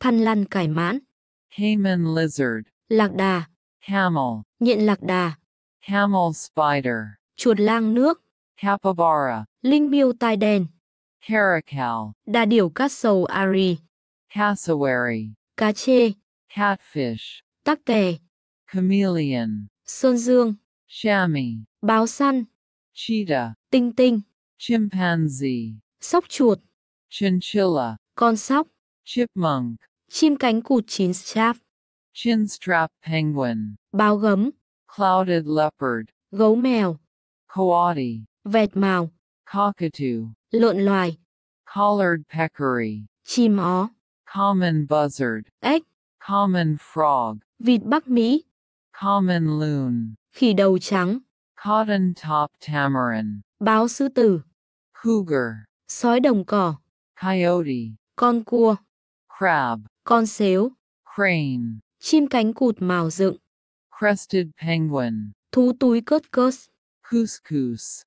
Thằn lằn cải mãn. Cayman lizard, Lạc đà. camel, Nhện lạc đà. camel spider, Chuột lang nước. capybara, Linh miêu tai đen. caracal, Đà điểu cát sầu Ari. cassowary, Cá chê. catfish, Tắc kè. chameleon, Sơn dương. chamois, Báo săn. cheetah, Tinh tinh. chimpanzee, Sóc chuột. chinchilla, Con sóc. chipmunk, Chim cánh cụt chín strap. chinstrap penguin, Báo gấm. clouded leopard, Gấu mèo. coati, Vẹt mào. cockatoo, Lợn loài. collared peccary, Chim ó. common buzzard, Ếch. common frog, Vịt Bắc Mỹ. common loon, Khỉ đầu trắng. cotton top tamarin, Báo sư tử. cougar, Sói đồng cỏ. coyote, Con cua. crab, Con sếu. crane, Chim cánh cụt mào dựng. crested penguin, Thú túi cớt cớt. couscous,